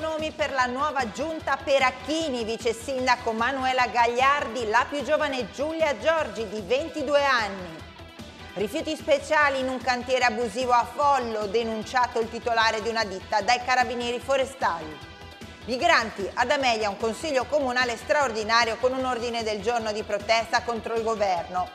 Nomi per la nuova giunta Peracchini, vice sindaco Manuela Gagliardi, la più giovane Giulia Giorgi di 22 anni. Rifiuti speciali in un cantiere abusivo a Follo, denunciato il titolare di una ditta dai carabinieri forestali. Migranti, ad Amelia un consiglio comunale straordinario con un ordine del giorno di protesta contro il governo.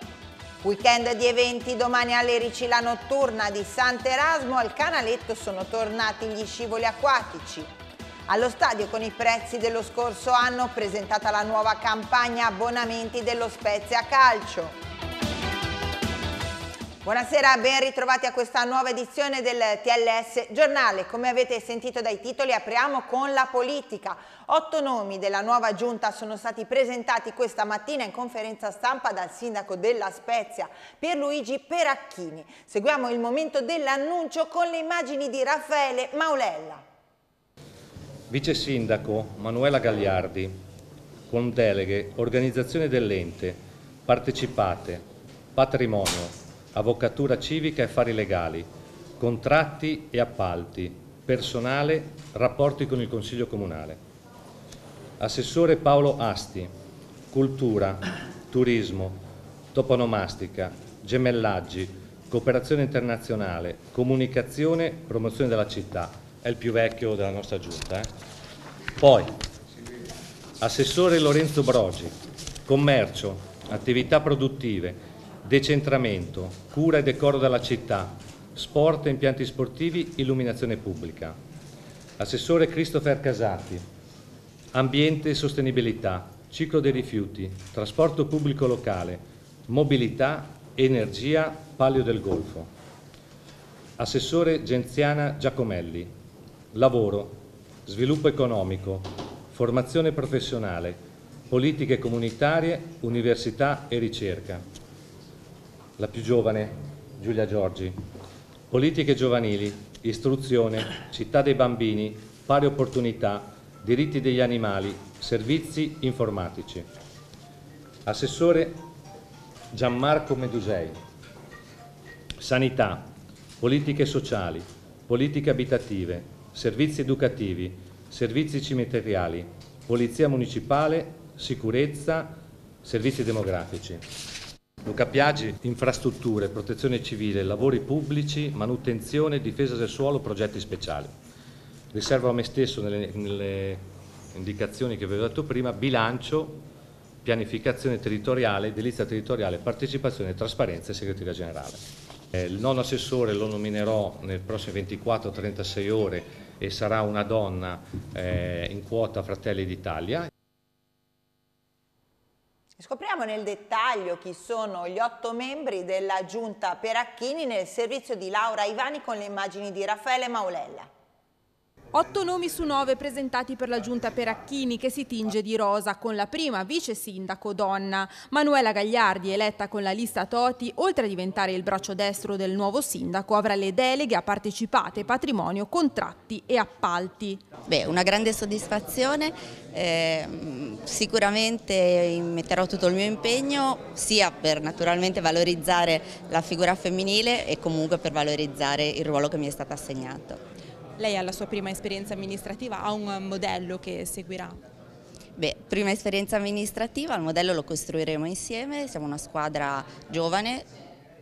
Weekend di eventi, domani all'Erici la notturna di Sant'Erasmo, al Canaletto sono tornati gli scivoli acquatici. Allo stadio con i prezzi dello scorso anno presentata la nuova campagna abbonamenti dello Spezia Calcio. Buonasera, ben ritrovati a questa nuova edizione del TLS Giornale. Come avete sentito dai titoli apriamo con la politica. Otto nomi della nuova giunta sono stati presentati questa mattina in conferenza stampa dal sindaco della Spezia, Pierluigi Peracchini. Seguiamo il momento dell'annuncio con le immagini di Raffaele Maulella. Vice Sindaco Manuela Gagliardi, con deleghe Organizzazione dell'ente, Partecipate, Patrimonio, Avvocatura civica e affari legali, Contratti e appalti, Personale, Rapporti con il Consiglio Comunale. Assessore Paolo Asti, Cultura, Turismo, Toponomastica, Gemellaggi, Cooperazione internazionale, Comunicazione, Promozione della città è il più vecchio della nostra giunta. Eh? Poi, Assessore Lorenzo Brogi, Commercio, Attività produttive, Decentramento, Cura e decoro della città, Sport e impianti sportivi, Illuminazione pubblica. Assessore Christopher Casati, Ambiente e sostenibilità, Ciclo dei rifiuti, Trasporto pubblico locale, Mobilità, Energia, Palio del Golfo. Assessore Genziana Giacomelli, lavoro, sviluppo economico, formazione professionale, politiche comunitarie, università e ricerca. La più giovane, Giulia Giorgi. Politiche giovanili, istruzione, città dei bambini, pari opportunità, diritti degli animali, servizi informatici. Assessore Gianmarco Medusei. Sanità, politiche sociali, politiche abitative, servizi educativi, servizi cimiteriali, polizia municipale, sicurezza, servizi demografici. Luca Piaggi, infrastrutture, protezione civile, lavori pubblici, manutenzione, difesa del suolo, progetti speciali. Riservo a me stesso nelle, nelle indicazioni che vi ho dato prima, bilancio, pianificazione territoriale, edilizia territoriale, partecipazione, trasparenza e segreteria generale. Eh, il nono assessore lo nominerò nelle prossime 24-36 ore e sarà una donna eh, in quota Fratelli d'Italia. Scopriamo nel dettaglio chi sono gli otto membri della giunta Peracchini nel servizio di Laura Ivani con le immagini di Raffaele Maulella. Otto nomi su nove presentati per la giunta Peracchini che si tinge di rosa con la prima vice sindaco donna. Manuela Gagliardi, eletta con la lista Toti, oltre a diventare il braccio destro del nuovo sindaco, avrà le deleghe a partecipate, patrimonio, contratti e appalti. Beh, una grande soddisfazione, eh, sicuramente metterò tutto il mio impegno sia per naturalmente valorizzare la figura femminile e comunque per valorizzare il ruolo che mi è stato assegnato. Lei ha la sua prima esperienza amministrativa, ha un modello che seguirà? Beh, prima esperienza amministrativa, il modello lo costruiremo insieme, siamo una squadra giovane,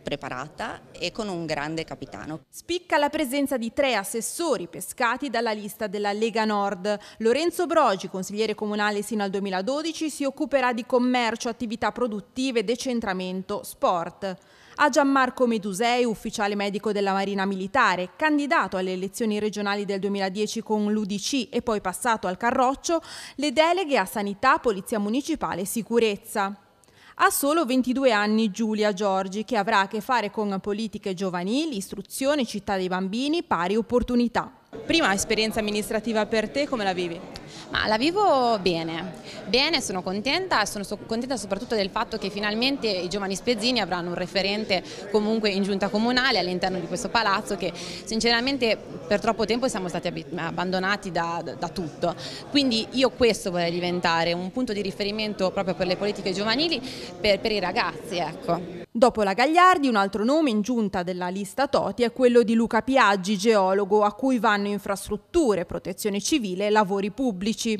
preparata e con un grande capitano. Spicca la presenza di tre assessori pescati dalla lista della Lega Nord. Lorenzo Brogi, consigliere comunale sino al 2012, si occuperà di commercio, attività produttive, decentramento, sport a Gianmarco Medusei, ufficiale medico della Marina Militare, candidato alle elezioni regionali del 2010 con l'UDC e poi passato al Carroccio, le deleghe a sanità, polizia municipale e sicurezza. Ha solo 22 anni Giulia Giorgi, che avrà a che fare con politiche giovanili, istruzione, città dei bambini, pari opportunità. Prima esperienza amministrativa per te, come la vivi? Ma la vivo bene, bene, sono contenta e sono contenta soprattutto del fatto che finalmente i giovani spezzini avranno un referente comunque in giunta comunale all'interno di questo palazzo che sinceramente per troppo tempo siamo stati abbandonati da, da, tutto. Quindi io questo vorrei diventare un punto di riferimento proprio per le politiche giovanili, per, per i ragazzi. Ecco. Dopo la Gagliardi, un altro nome in giunta della lista Toti è quello di Luca Piaggi, geologo, a cui vanno infrastrutture, protezione civile e lavori pubblici.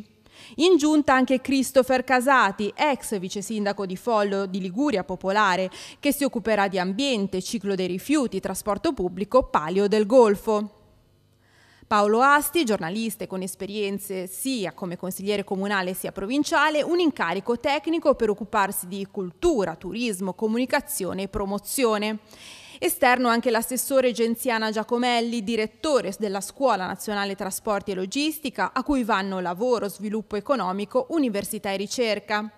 In giunta anche Christopher Casati, ex vice sindaco di Follo di Liguria Popolare, che si occuperà di ambiente, ciclo dei rifiuti, trasporto pubblico, palio del Golfo. Paolo Asti, giornalista con esperienze sia come consigliere comunale sia provinciale, un incarico tecnico per occuparsi di cultura, turismo, comunicazione e promozione. Esterno anche l'assessore Genziana Giacomelli, direttore della Scuola Nazionale Trasporti e Logistica, a cui vanno lavoro, sviluppo economico, università e ricerca.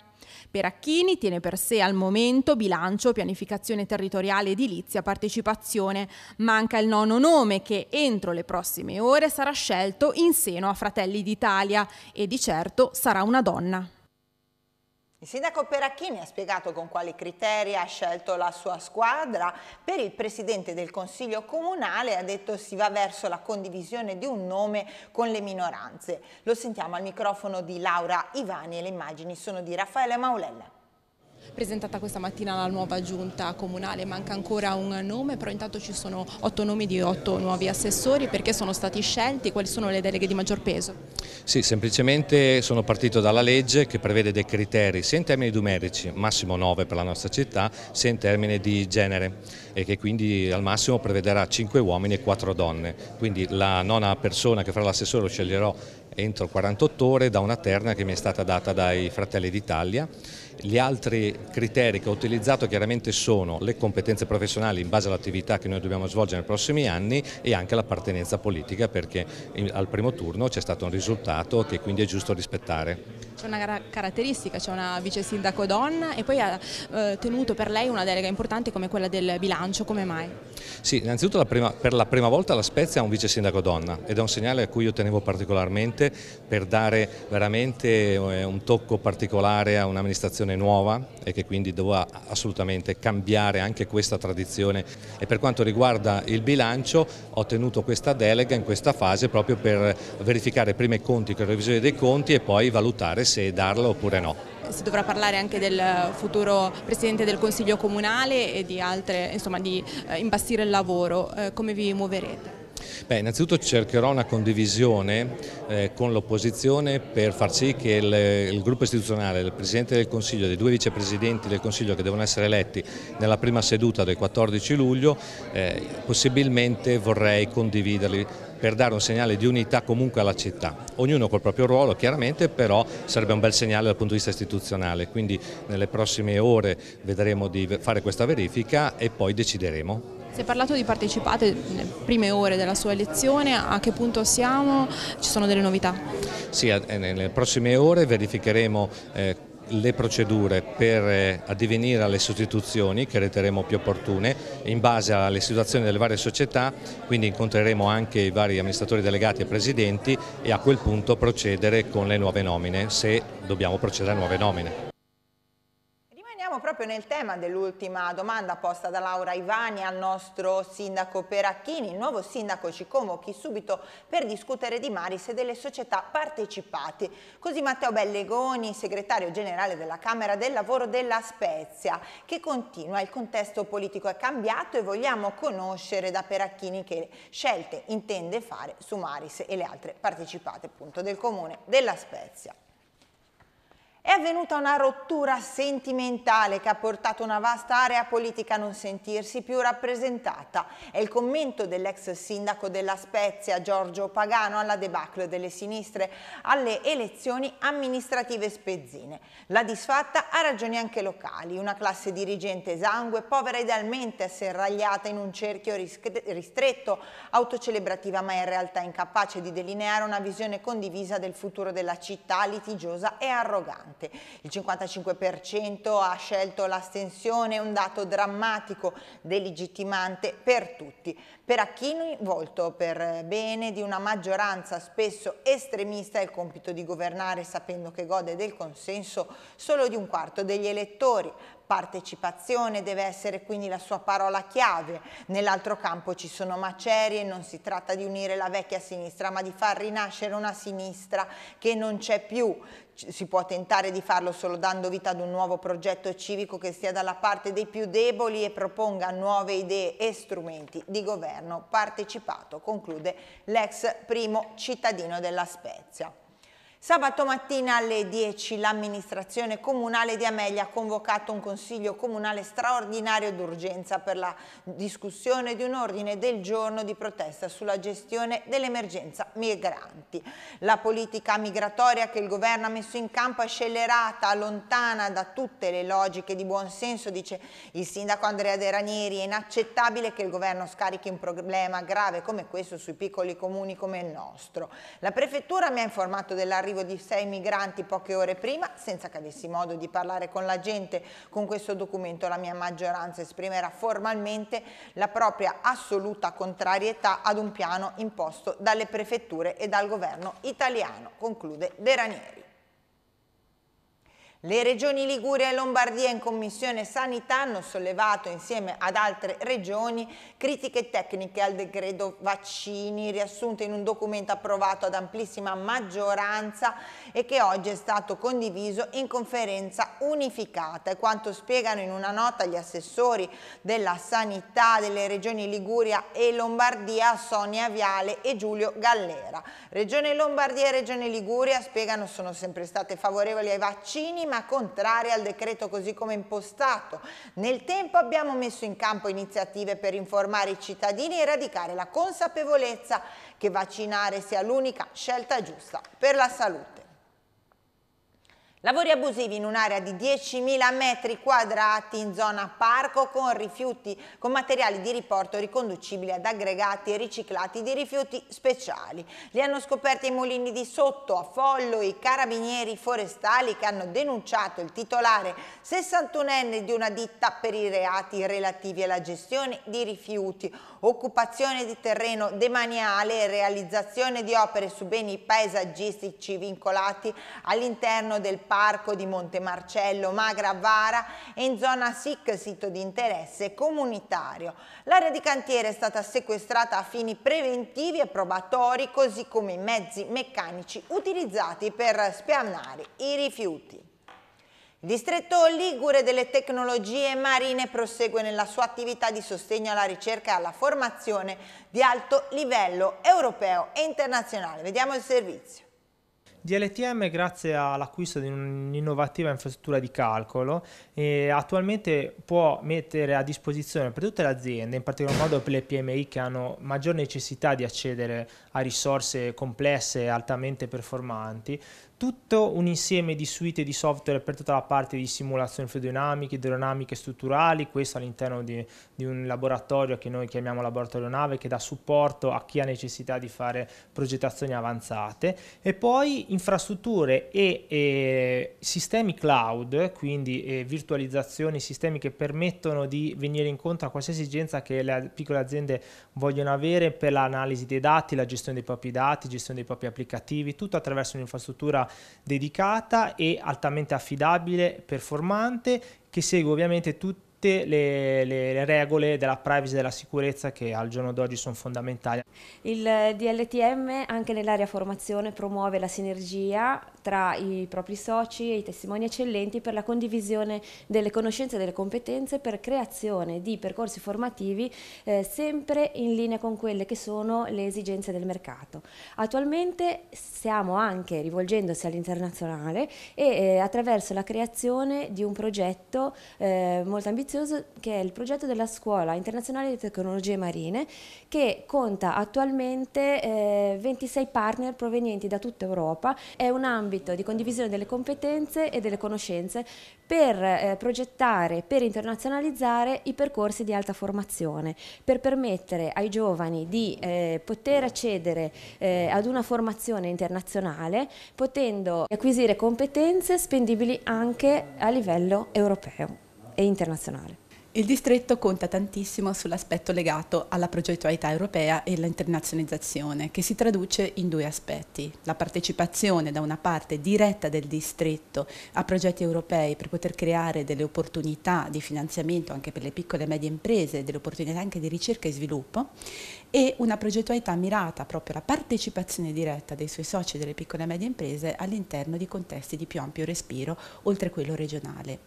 Peracchini tiene per sé al momento bilancio, pianificazione territoriale, edilizia, partecipazione. Manca il nono nome che entro le prossime ore sarà scelto in seno a Fratelli d'Italia e di certo sarà una donna. Il sindaco Peracchini ha spiegato con quali criteri ha scelto la sua squadra. Per il presidente del Consiglio Comunale ha detto si va verso la condivisione di un nome con le minoranze. Lo sentiamo al microfono di Laura Ivani e le immagini sono di Raffaele Maulella presentata questa mattina la nuova giunta comunale, manca ancora un nome, però intanto ci sono otto nomi di otto nuovi assessori, perché sono stati scelti, quali sono le deleghe di maggior peso? Sì, semplicemente sono partito dalla legge che prevede dei criteri sia in termini numerici, massimo 9 per la nostra città, sia in termini di genere e che quindi al massimo prevederà 5 uomini e 4 donne, quindi la nona persona che farà l'assessore lo sceglierò entro 48 ore da una terna che mi è stata data dai Fratelli d'Italia gli altri criteri che ho utilizzato chiaramente sono le competenze professionali in base all'attività che noi dobbiamo svolgere nei prossimi anni e anche l'appartenenza politica perché al primo turno c'è stato un risultato che quindi è giusto rispettare. C'è una caratteristica, c'è una vice sindaco donna e poi ha eh, tenuto per lei una delega importante come quella del bilancio, come mai? Sì, innanzitutto la prima, per la prima volta la Spezia ha un vice sindaco donna ed è un segnale a cui io tenevo particolarmente per dare veramente eh, un tocco particolare a un'amministrazione nuova e che quindi doveva assolutamente cambiare anche questa tradizione e per quanto riguarda il bilancio ho tenuto questa delega in questa fase proprio per verificare prima i conti con la revisione dei conti e poi valutare se darlo oppure no. Si dovrà parlare anche del futuro Presidente del Consiglio Comunale e di altre, insomma di eh, imbastire il lavoro, eh, come vi muoverete? Beh, innanzitutto cercherò una condivisione eh, con l'opposizione per far sì che il, il, gruppo istituzionale, il Presidente del Consiglio e i due vicepresidenti del Consiglio che devono essere eletti nella prima seduta del 14 luglio, eh, possibilmente vorrei condividerli per dare un segnale di unità comunque alla città, ognuno col proprio ruolo chiaramente, però sarebbe un bel segnale dal punto di vista istituzionale, quindi nelle prossime ore vedremo di fare questa verifica e poi decideremo. Si è parlato di partecipate nelle prime ore della sua elezione, a che punto siamo? Ci sono delle novità? Sì, nelle prossime ore verificheremo eh, le procedure per eh, addivenire alle sostituzioni che riterremo più opportune in base alle situazioni delle varie società, quindi incontreremo anche i vari amministratori delegati e presidenti e a quel punto procedere con le nuove nomine, se dobbiamo procedere a nuove nomine proprio nel tema dell'ultima domanda posta da Laura Ivani al nostro sindaco Peracchini. Il nuovo sindaco ci convochi subito per discutere di Maris e delle società partecipate. Così Matteo Bellegoni, segretario generale della Camera del Lavoro della Spezia, che continua. Il contesto politico è cambiato e vogliamo conoscere da Peracchini che scelte intende fare su Maris e le altre partecipate appunto del Comune della Spezia. È avvenuta una rottura sentimentale che ha portato una vasta area politica a non sentirsi più rappresentata. È il commento dell'ex sindaco della Spezia, Giorgio Pagano, alla debacle delle sinistre alle elezioni amministrative spezzine. La disfatta ha ragioni anche locali. Una classe dirigente esangue, povera idealmente, serragliata in un cerchio ristretto, autocelebrativa ma in realtà incapace di delineare una visione condivisa del futuro della città, litigiosa e arrogante. Migrante. Il 55% ha scelto l'astensione, un dato drammatico, delegittimante per tutti. Per Acchini, volto per bene di una maggioranza spesso estremista, è il compito di governare sapendo che gode del consenso solo di un quarto degli elettori. Partecipazione deve essere quindi la sua parola chiave. Nell'altro campo ci sono macerie, non si tratta di unire la vecchia sinistra, ma di far rinascere una sinistra che non c'è più. Si può tentare di farlo solo dando vita ad un nuovo progetto civico che stia dalla parte dei più deboli e proponga nuove idee e strumenti di governo partecipato, conclude l'ex primo cittadino della Spezia. Sabato mattina alle 10 l'amministrazione comunale di Amelia ha convocato un consiglio comunale straordinario d'urgenza per la discussione di un ordine del giorno di protesta sulla gestione dell'emergenza migranti. La politica migratoria che il governo ha messo in campo è scellerata, lontana da tutte le logiche di buon senso, dice il sindaco Andrea De Ranieri. È inaccettabile che il governo scarichi un problema grave come questo sui piccoli comuni come il nostro. La prefettura mi ha informato dell'arrivo arrivo di sei migranti poche ore prima, senza che avessi modo di parlare con la gente. Con questo documento la mia maggioranza esprimerà formalmente la propria assoluta contrarietà ad un piano imposto dalle prefetture e dal governo italiano, conclude De Ranieri. Le regioni Liguria e Lombardia in Commissione Sanità hanno sollevato insieme ad altre regioni critiche tecniche al decreto vaccini riassunte in un documento approvato ad amplissima maggioranza e che oggi è stato condiviso in conferenza unificata e quanto spiegano in una nota gli assessori della sanità delle regioni Liguria e Lombardia Sonia Viale e Giulio Gallera. Regione Lombardia e Regione Liguria spiegano sono sempre state favorevoli ai vaccini ma contraria al decreto così come impostato. Nel tempo abbiamo messo in campo iniziative per informare i cittadini e radicare la consapevolezza che vaccinare sia l'unica scelta giusta per la salute. Lavori abusivi in un'area di 10.000 metri quadrati in zona parco con rifiuti, con materiali di riporto riconducibili ad aggregati riciclati di rifiuti speciali. Li hanno scoperti i mulini di sotto a Follo i carabinieri forestali che hanno denunciato il titolare 61enne di una ditta per i reati relativi alla gestione di rifiuti, occupazione di terreno demaniale e realizzazione di opere su beni paesaggistici vincolati all'interno del parco di Monte Marcello, Magra Vara e in zona SIC, sito di interesse comunitario. L'area di cantiere è stata sequestrata a fini preventivi e probatori, così come i mezzi meccanici utilizzati per spianare i rifiuti. Il distretto Ligure delle tecnologie marine prosegue nella sua attività di sostegno alla ricerca e alla formazione di alto livello europeo e internazionale. Vediamo il servizio. DLTM grazie all'acquisto di un'innovativa infrastruttura di calcolo eh, attualmente può mettere a disposizione per tutte le aziende, in particolar modo per le PMI che hanno maggior necessità di accedere a risorse complesse e altamente performanti, tutto un insieme di suite di software per tutta la parte di simulazioni fluidodinamiche, idrodinamiche strutturali, questo all'interno di, di, un laboratorio che noi chiamiamo laboratorio nave che dà supporto a chi ha necessità di fare progettazioni avanzate. E poi infrastrutture e, e sistemi cloud, quindi e virtualizzazioni, sistemi che permettono di venire incontro a qualsiasi esigenza che le piccole aziende vogliono avere per l'analisi dei dati, la gestione dei propri dati, gestione dei propri applicativi, tutto attraverso un'infrastruttura dedicata e altamente affidabile, performante, che segue ovviamente tutti tutte le, le, le, regole della privacy e della sicurezza che al giorno d'oggi sono fondamentali. Il DLTM anche nell'area formazione promuove la sinergia tra i propri soci e i testimoni eccellenti per la condivisione delle conoscenze e delle competenze per creazione di percorsi formativi eh, sempre in linea con quelle che sono le esigenze del mercato. Attualmente stiamo anche rivolgendosi all'internazionale e eh, attraverso la creazione di un progetto eh, molto ambizioso ambizioso che è il progetto della Scuola Internazionale di Tecnologie Marine che conta attualmente eh, 26 partner provenienti da tutta Europa. È un ambito di condivisione delle competenze e delle conoscenze per eh, progettare, per internazionalizzare i percorsi di alta formazione, per permettere ai giovani di eh, poter accedere eh, ad una formazione internazionale potendo acquisire competenze spendibili anche a livello europeo e internazionale. Il distretto conta tantissimo sull'aspetto legato alla progettualità europea e all'internazionalizzazione, che si traduce in due aspetti. La partecipazione da una parte diretta del distretto a progetti europei per poter creare delle opportunità di finanziamento anche per le piccole e medie imprese, delle opportunità anche di ricerca e sviluppo, e una progettualità mirata proprio alla partecipazione diretta dei suoi soci delle piccole e medie imprese all'interno di contesti di più ampio respiro, oltre quello regionale.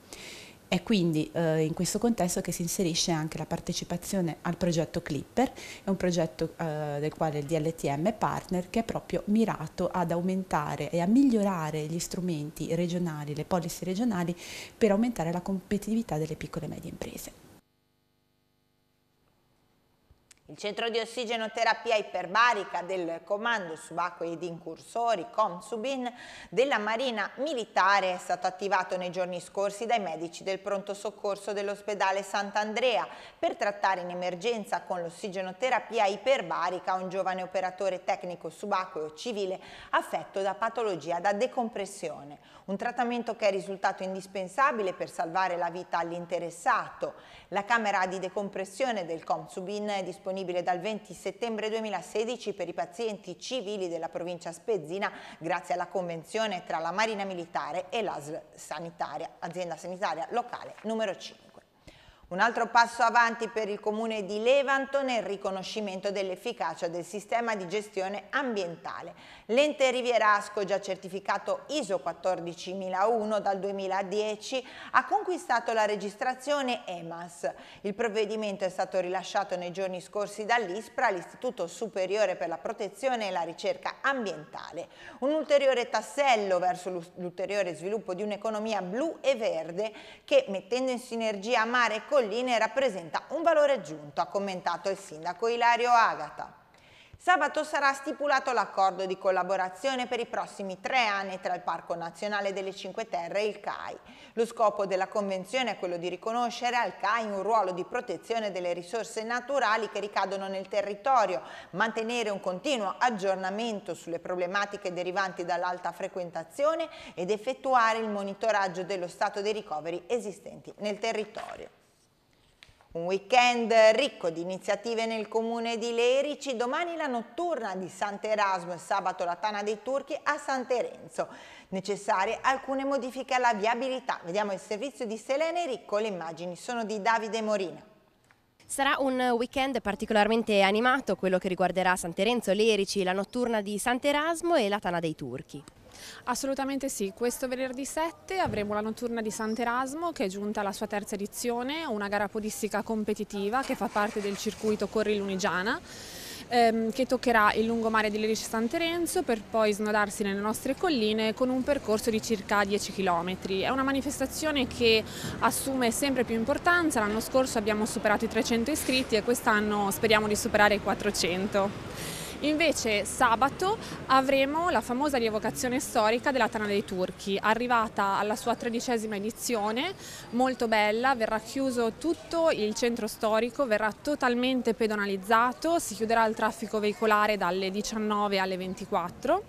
È quindi eh, in questo contesto che si inserisce anche la partecipazione al progetto Clipper, è un progetto eh, del quale il DLTM è partner che è proprio mirato ad aumentare e a migliorare gli strumenti regionali, le policy regionali per aumentare la competitività delle piccole e medie imprese. Il centro di ossigenoterapia iperbarica del Comando Subacquei ed Incursori COMSUBIN della Marina Militare è stato attivato nei giorni scorsi dai medici del pronto soccorso dell'ospedale Sant'Andrea per trattare in emergenza con l'ossigenoterapia iperbarica un giovane operatore tecnico subacqueo civile affetto da patologia da decompressione, un trattamento che è risultato indispensabile per salvare la vita all'interessato. La camera di decompressione del COMSUBIN è disponibile disponibile dal 20 settembre 2016 per i pazienti civili della provincia spezzina grazie alla convenzione tra la Marina Militare e l'ASL Sanitaria, azienda sanitaria locale numero 5. Un altro passo avanti per il comune di Levanto nel riconoscimento dell'efficacia del sistema di gestione ambientale. L'ente Rivierasco, già certificato ISO 14001 dal 2010, ha conquistato la registrazione EMAS. Il provvedimento è stato rilasciato nei giorni scorsi dall'ISPRA, l'Istituto Superiore per la Protezione e la Ricerca Ambientale. Un ulteriore tassello verso l'ulteriore sviluppo di un'economia blu e verde che, mettendo in sinergia mare e colline, rappresenta un valore aggiunto, ha commentato il sindaco Ilario Agata. Sabato sarà stipulato l'accordo di collaborazione per i prossimi tre anni tra il Parco Nazionale delle Cinque Terre e il CAI. Lo scopo della convenzione è quello di riconoscere al CAI un ruolo di protezione delle risorse naturali che ricadono nel territorio, mantenere un continuo aggiornamento sulle problematiche derivanti dall'alta frequentazione ed effettuare il monitoraggio dello stato dei ricoveri esistenti nel territorio. Un weekend ricco di iniziative nel comune di Lerici, domani la notturna di Sant'Erasmo e sabato la Tana dei Turchi a San Terenzo. Necessarie alcune modifiche alla viabilità. Vediamo il servizio di Selene Ricco, le immagini sono di Davide Morina. Sarà un weekend particolarmente animato, quello che riguarderà San Terenzo, Lerici, la notturna di Sant'Erasmo e la Tana dei Turchi. Assolutamente sì, questo venerdì 7 avremo la notturna di Sant'Erasmo che è giunta alla sua terza edizione, una gara podistica competitiva che fa parte del circuito Corri Lunigiana ehm, che toccherà il lungomare di Lerici San Terenzo per poi snodarsi nelle nostre colline con un percorso di circa 10 km. È una manifestazione che assume sempre più importanza, l'anno scorso abbiamo superato i 300 iscritti e quest'anno speriamo di superare i 400. Invece sabato avremo la famosa rievocazione storica della Tana dei Turchi, arrivata alla sua tredicesima edizione, molto bella, verrà chiuso tutto il centro storico, verrà totalmente pedonalizzato, si chiuderà il traffico veicolare dalle 19 alle 24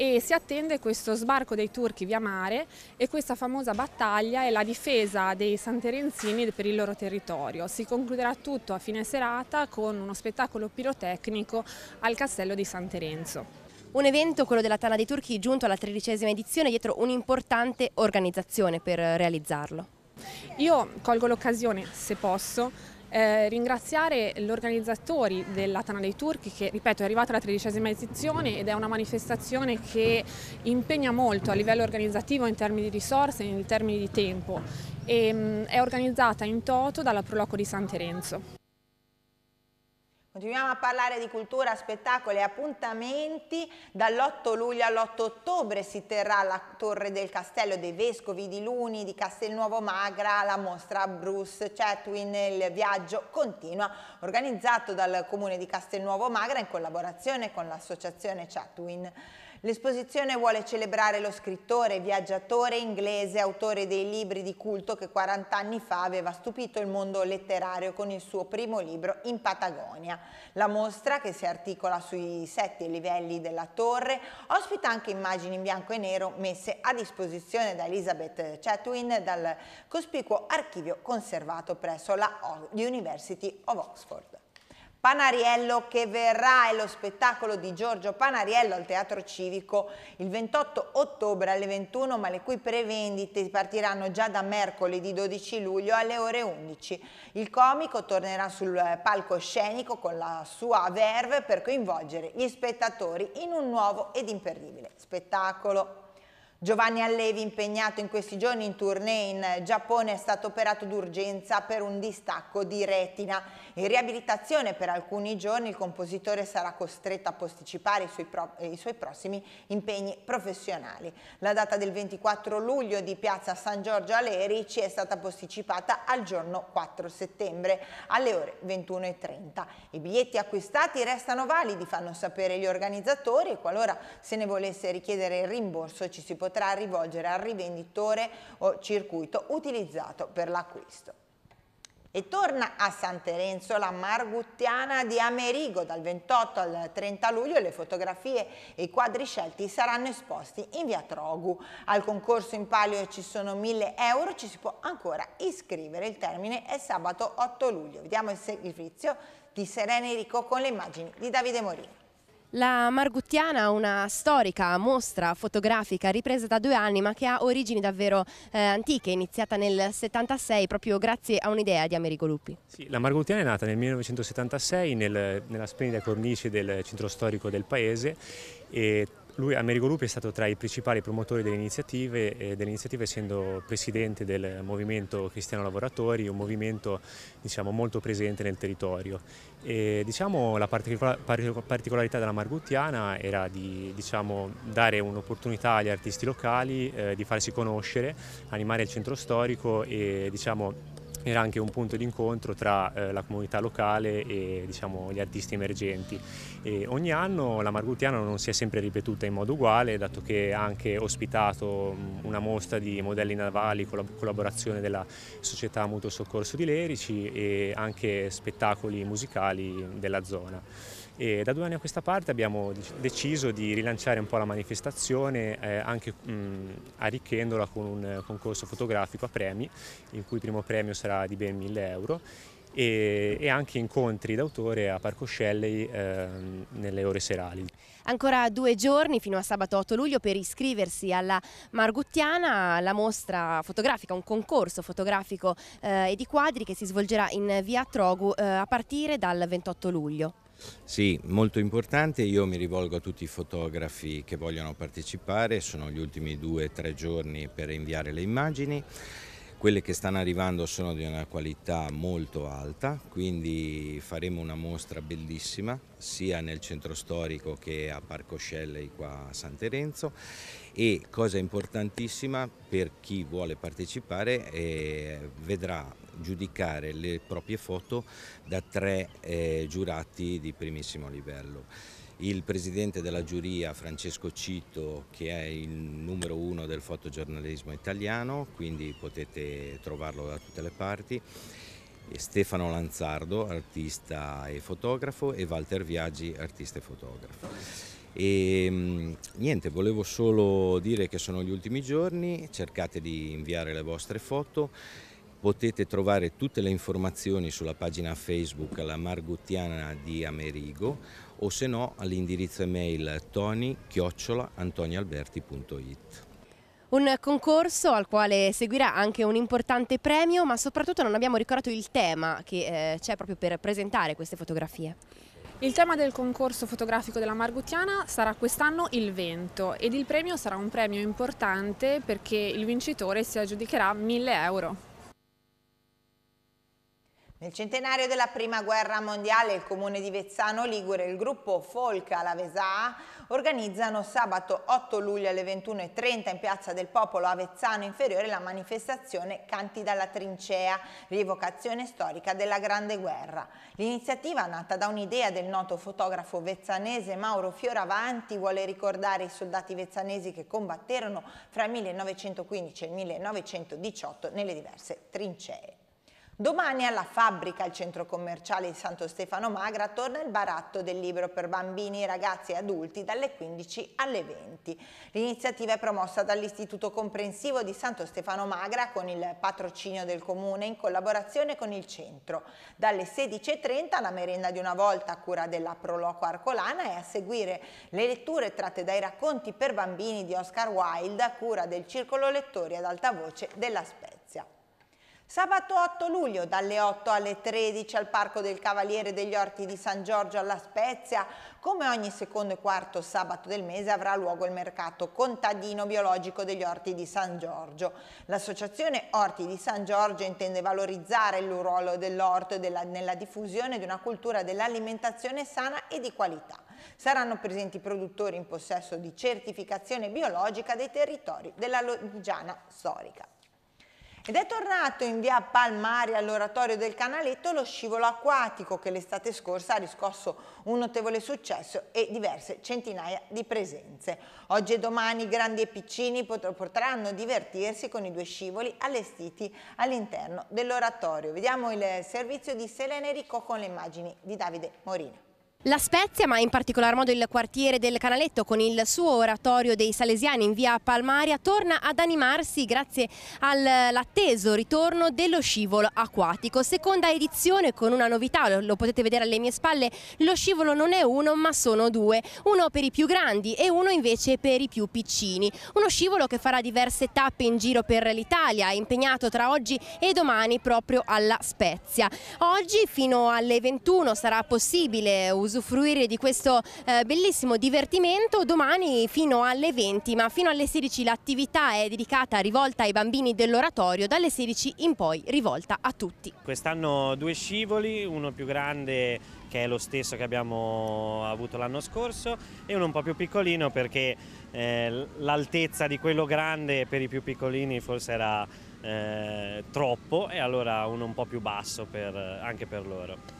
e si attende questo sbarco dei turchi via mare e questa famosa battaglia e la difesa dei santerenzini per il loro territorio. Si concluderà tutto a fine serata con uno spettacolo pirotecnico al castello di San Terenzo. Un evento, quello della Tana dei Turchi, giunto alla tredicesima edizione dietro un'importante organizzazione per realizzarlo. Io colgo l'occasione, se posso, eh, ringraziare gli organizzatori della Tana dei Turchi che, ripeto, è arrivata la tredicesima edizione ed è una manifestazione che impegna molto a livello organizzativo in termini di risorse e in termini di tempo e mh, è organizzata in toto dalla Proloco di San Terenzo. Continuiamo a parlare di cultura, spettacoli e appuntamenti. Dall'8 luglio all'8 ottobre si terrà alla Torre del Castello dei Vescovi di Luni di Castelnuovo Magra la mostra Bruce Chatwin, il viaggio continua, organizzato dal Comune di Castelnuovo Magra in collaborazione con l'associazione Chatwin. L'esposizione vuole celebrare lo scrittore, viaggiatore inglese, autore dei libri di culto che 40 anni fa aveva stupito il mondo letterario con il suo primo libro In Patagonia. La mostra, che si articola sui sette livelli della torre, ospita anche immagini in bianco e nero messe a disposizione da Elizabeth Chatwin dal cospicuo archivio conservato presso la University of Oxford. Panariello che verrà è lo spettacolo di Giorgio Panariello al Teatro Civico il 28 ottobre alle 21 ma le cui prevendite partiranno già da mercoledì 12 luglio alle ore 11. Il comico tornerà sul palcoscenico con la sua verve per coinvolgere gli spettatori in un nuovo ed imperdibile spettacolo. Giovanni Allevi, impegnato in questi giorni in tournée in Giappone, è stato operato d'urgenza per un distacco di retina. In riabilitazione per alcuni giorni il compositore sarà costretto a posticipare i suoi, pro i suoi prossimi impegni professionali. La data del 24 luglio di Piazza San Giorgio Alerici è stata posticipata al giorno 4 settembre alle ore 21.30. I biglietti acquistati restano validi, fanno sapere gli organizzatori e qualora se ne volesse richiedere il rimborso ci si potrà rivolgere al rivenditore o circuito utilizzato per l'acquisto. E torna a San Terenzo la Marguttiana di Amerigo dal 28 al 30 luglio le fotografie e i quadri scelti saranno esposti in via Trogu. Al concorso in palio ci sono 1000 euro, ci si può ancora iscrivere, il termine è sabato 8 luglio. Vediamo il servizio di Serena Enrico con le immagini di Davide Morini. La Marguttiana, una storica mostra fotografica ripresa da due anni ma che ha origini davvero eh, antiche, iniziata nel 76 proprio grazie a un'idea di Amerigo Lupi. Sì, la Marguttiana è nata nel 1976 nel, nella splendida cornice del centro storico del paese e lui, Amerigo Lupi, è stato tra i principali promotori delle iniziative, eh, delle iniziative essendo presidente del Movimento Cristiano Lavoratori, un movimento diciamo, molto presente nel territorio. E, diciamo, la particolarità della Marguttiana era di diciamo, dare un'opportunità agli artisti locali eh, di farsi conoscere, animare il centro storico e diciamo, era anche un punto d'incontro tra eh, la comunità locale e diciamo, gli artisti emergenti. E ogni anno la Margutiana non si è sempre ripetuta in modo uguale, dato che ha anche ospitato una mostra di modelli navali con la collaborazione della società Mutuo Soccorso di Lerici e anche spettacoli musicali della zona. E da due anni a questa parte abbiamo deciso di rilanciare un po' la manifestazione eh, anche mh, arricchendola con un concorso fotografico a premi, il cui primo premio sarà di ben 1000 euro e, e anche incontri d'autore a Parco Shelley eh, nelle ore serali. Ancora due giorni fino a sabato 8 luglio per iscriversi alla Marguttiana, la mostra fotografica, un concorso fotografico eh, e di quadri che si svolgerà in via Trogu eh, a partire dal 28 luglio. Sì, molto importante, io mi rivolgo a tutti i fotografi che vogliono partecipare, sono gli ultimi due o tre giorni per inviare le immagini. Quelle che stanno arrivando sono di una qualità molto alta, quindi faremo una mostra bellissima sia nel centro storico che a Parco Scellei qua a San Terenzo. E cosa importantissima per chi vuole partecipare eh, vedrà giudicare le proprie foto da tre eh, giurati di primissimo livello il presidente della giuria Francesco Cito che è il numero uno del fotogiornalismo italiano, quindi potete trovarlo da tutte le parti. Stefano Lanzardo, artista e fotografo, e Walter Viaggi, artista e fotografo. E mm, niente, volevo solo dire che sono gli ultimi giorni, cercate di inviare le vostre foto potete trovare tutte le informazioni sulla pagina Facebook La Marguttiana di Amerigo o se no all'indirizzo email tony-antonialberti.it. Un concorso al quale seguirà anche un importante premio, ma soprattutto non abbiamo ricordato il tema che eh, c'è proprio per presentare queste fotografie. Il tema del concorso fotografico della Marguttiana sarà quest'anno il vento ed il premio sarà un premio importante perché il vincitore si aggiudicherà 1000 euro. Nel centenario della prima guerra mondiale il comune di Vezzano Ligure e il gruppo Folk alla Vesà organizzano sabato 8 luglio alle 21.30 in Piazza del Popolo a Vezzano Inferiore la manifestazione Canti dalla Trincea, rievocazione storica della Grande Guerra. L'iniziativa, nata da un'idea del noto fotografo vezzanese Mauro Fioravanti, vuole ricordare i soldati vezzanesi che combatterono fra il 1915 e il 1918 nelle diverse trincee. Domani alla fabbrica, al centro commerciale di Santo Stefano Magra, torna il baratto del libro per bambini, ragazzi e adulti dalle 15 alle 20. L'iniziativa è promossa dall'Istituto Comprensivo di Santo Stefano Magra con il patrocinio del Comune in collaborazione con il centro. Dalle 16.30 la merenda di una volta a cura della Proloco Arcolana e a seguire le letture tratte dai racconti per bambini di Oscar Wilde a cura del Circolo Lettori ad alta voce della Spezia. Sabato 8 luglio dalle 8 alle 13 al Parco del Cavaliere degli Orti di San Giorgio alla Spezia, come ogni secondo e quarto sabato del mese avrà luogo il mercato contadino biologico degli Orti di San Giorgio. L'associazione Orti di San Giorgio intende valorizzare il ruolo dell'orto nella diffusione di una cultura dell'alimentazione sana e di qualità. Saranno presenti produttori in possesso di certificazione biologica dei territori della Lodigiana storica. Ed è tornato in via Palmari all'oratorio del Canaletto lo scivolo acquatico che l'estate scorsa ha riscosso un notevole successo e diverse centinaia di presenze. Oggi e domani grandi e piccini potranno divertirsi con i due scivoli allestiti all'interno dell'oratorio. Vediamo il servizio di Selene Ricco con le immagini di Davide Morino. La Spezia, ma in particolar modo il quartiere del Canaletto con il suo oratorio dei Salesiani in via Palmaria, torna ad animarsi grazie all'atteso ritorno dello scivolo acquatico. Seconda edizione con una novità, lo potete vedere alle mie spalle, lo scivolo non è uno ma sono due, uno per i più grandi e uno invece per i più piccini. Uno scivolo che farà diverse tappe in giro per l'Italia, impegnato tra oggi e domani proprio alla Spezia. Oggi fino alle 21 sarà possibile usare usufruire di questo eh, bellissimo divertimento domani fino alle 20, ma fino alle 16 l'attività è dedicata, rivolta ai bambini dell'oratorio, dalle 16 in poi rivolta a tutti. Quest'anno due scivoli, uno più grande che è lo stesso che abbiamo avuto l'anno scorso e uno un po' più piccolino perché eh, l'altezza di quello grande per i più piccolini forse era eh, troppo e allora uno un po' più basso per, anche per loro.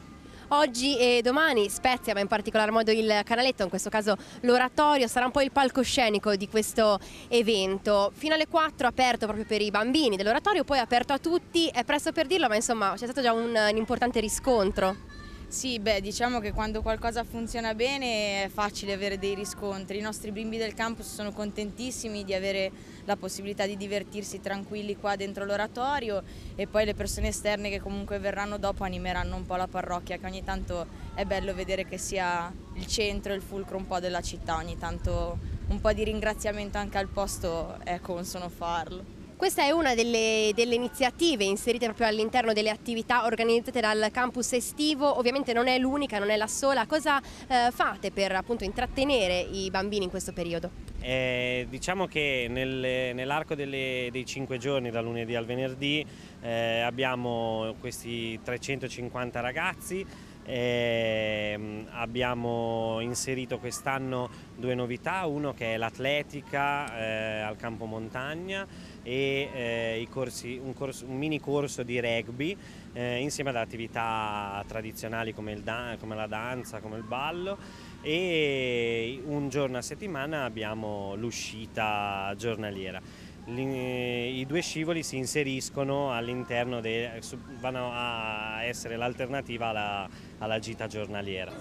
Oggi e domani Spezia, ma in particolar modo il Canaletto, in questo caso l'oratorio, sarà un po' il palcoscenico di questo evento. Fino alle 4 aperto proprio per i bambini dell'oratorio, poi aperto a tutti, è presto per dirlo, ma insomma c'è stato già un, un importante riscontro. Sì, beh, diciamo che quando qualcosa funziona bene è facile avere dei riscontri. I nostri bimbi del campus sono contentissimi di avere la possibilità di divertirsi tranquilli qua dentro l'oratorio e poi le persone esterne che comunque verranno dopo animeranno un po' la parrocchia, che ogni tanto è bello vedere che sia il centro, il fulcro un po' della città, ogni tanto un po' di ringraziamento anche al posto è consono farlo. Questa è una delle, delle iniziative inserite proprio all'interno delle attività organizzate dal campus estivo, ovviamente non è l'unica, non è la sola. Cosa eh, fate per appunto intrattenere i bambini in questo periodo? Eh, diciamo che nel, nell'arco dei cinque giorni, dal lunedì al venerdì, eh, abbiamo questi 350 ragazzi eh, abbiamo inserito quest'anno due novità, uno che è l'atletica eh, al campo montagna e eh, corsi, un, corso, un, mini corso di rugby eh, insieme ad attività tradizionali come, dan come la danza, come il ballo e un giorno a settimana abbiamo l'uscita giornaliera. I due scivoli si inseriscono all'interno, vanno a essere l'alternativa alla, alla gita giornaliera.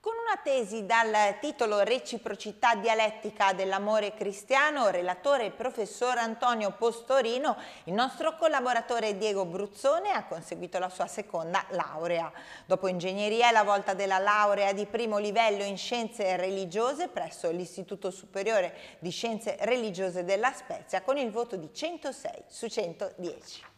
Con una tesi dal titolo Reciprocità dialettica dell'amore cristiano, relatore il professor Antonio Postorino, il nostro collaboratore Diego Bruzzone ha conseguito la sua seconda laurea. Dopo ingegneria è la volta della laurea di primo livello in scienze religiose presso l'Istituto Superiore di Scienze Religiose della Spezia con il voto di 106 su 110.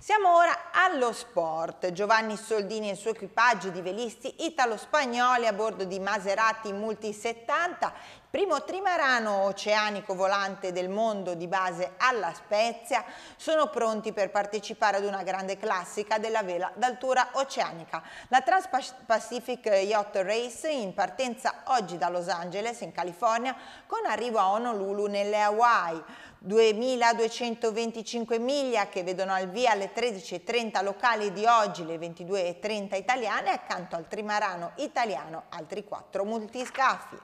Siamo ora allo sport. Giovanni Soldini e il suo equipaggio di velisti italo-spagnoli a bordo di Maserati Multi 70, primo trimarano oceanico volante del mondo di base alla Spezia, sono pronti per partecipare ad una grande classica della vela d'altura oceanica. La Trans-Pacific Yacht Race in partenza oggi da Los Angeles in California con arrivo a Honolulu nelle Hawaii. 2.225 miglia che vedono al via alle 13.30 locali di oggi, le 22.30 italiane, accanto al trimarano italiano altri quattro multiscafi.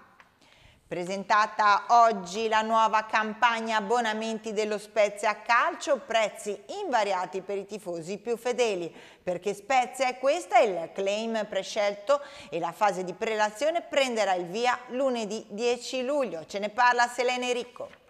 Presentata oggi la nuova campagna abbonamenti dello Spezia Calcio, prezzi invariati per i tifosi più fedeli, perché Spezia è questa il claim prescelto e la fase di prelazione prenderà il via lunedì 10 luglio. Ce ne parla Selene Ricco.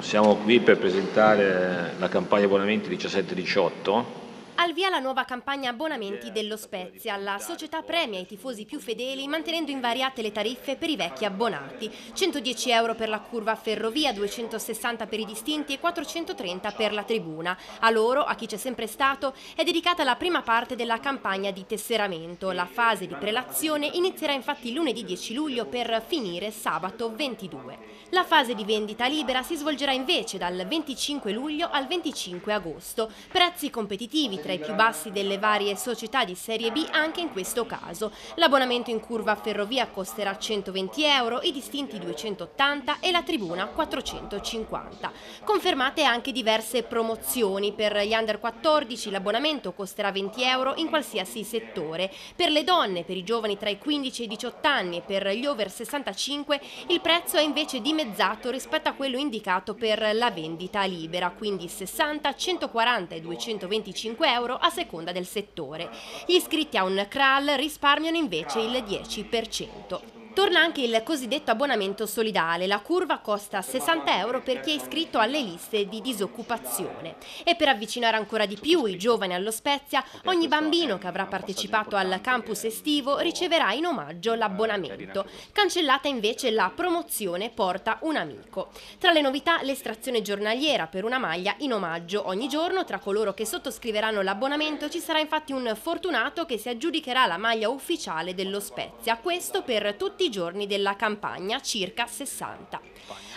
Siamo qui per presentare la campagna abbonamenti 17-18 al via la nuova campagna abbonamenti dello Spezia. La società premia i tifosi più fedeli mantenendo invariate le tariffe per i vecchi abbonati. 110 euro per la curva ferrovia, 260 per i distinti e 430 per la tribuna. A loro, a chi c'è sempre stato, è dedicata la prima parte della campagna di tesseramento. La fase di prelazione inizierà infatti lunedì 10 luglio per finire sabato 22. La fase di vendita libera si svolgerà invece dal 25 luglio al 25 agosto. Prezzi competitivi tra i più bassi delle varie società di serie B anche in questo caso. L'abbonamento in curva ferrovia costerà 120 euro, i distinti 280 e la tribuna 450. Confermate anche diverse promozioni. Per gli under 14 l'abbonamento costerà 20 euro in qualsiasi settore. Per le donne, per i giovani tra i 15 e i 18 anni e per gli over 65 il prezzo è invece dimezzato rispetto a quello indicato per la vendita libera, quindi 60, 140 e 225 euro euro a seconda del settore. Gli iscritti a un CRAL risparmiano invece il 10%. Torna anche il cosiddetto abbonamento solidale. La curva costa 60 euro per chi è iscritto alle liste di disoccupazione. E per avvicinare ancora di più i giovani allo Spezia, ogni bambino che avrà partecipato al campus estivo riceverà in omaggio l'abbonamento. Cancellata invece la promozione Porta un amico. Tra le novità l'estrazione giornaliera per una maglia in omaggio. Ogni giorno tra coloro che sottoscriveranno l'abbonamento ci sarà infatti un fortunato che si aggiudicherà la maglia ufficiale dello Spezia. Questo per tutti i giorni della campagna, circa 60.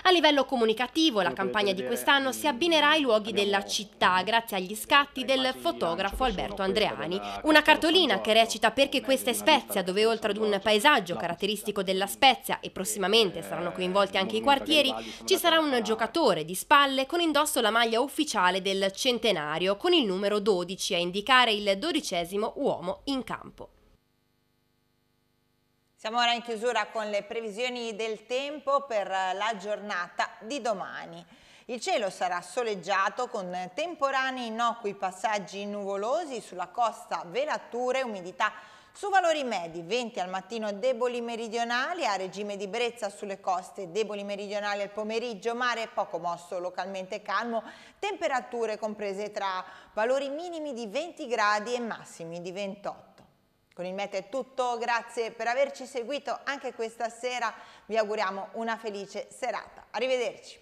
A livello comunicativo la campagna di quest'anno si abbinerà ai luoghi della città grazie agli scatti del fotografo Alberto Andreani. Una cartolina che recita perché questa è Spezia, dove oltre ad un paesaggio caratteristico della Spezia e prossimamente saranno coinvolti anche i quartieri, ci sarà un giocatore di spalle con indosso la maglia ufficiale del centenario con il numero 12 a indicare il dodicesimo uomo in campo. Siamo ora in chiusura con le previsioni del tempo per la giornata di domani. Il cielo sarà soleggiato con temporanei innocui passaggi nuvolosi sulla costa, velature, umidità su valori medi, venti al mattino deboli meridionali, a regime di brezza sulle coste, deboli meridionali al pomeriggio, mare poco mosso, localmente calmo, temperature comprese tra valori minimi di 20 gradi e massimi di 28. Con il Mete è tutto, grazie per averci seguito anche questa sera, vi auguriamo una felice serata. Arrivederci.